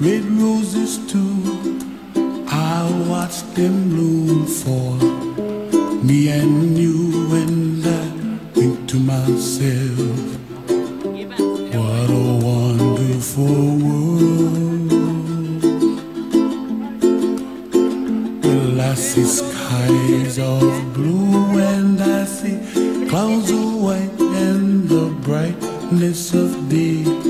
red roses too. I watch them bloom for me and you, and I think to myself, what a wonderful world. Well, I see skies of blue and I see clouds of white and the brightness of day.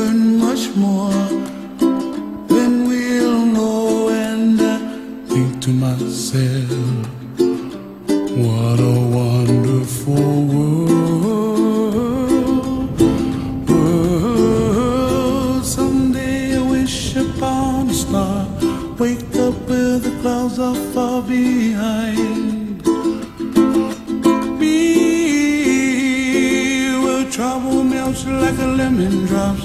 learn much more than we'll know. And I think to myself, what a wonderful world. world. Someday I wish upon a star. Wake up where the clouds are far behind. Trouble melts like a lemon drops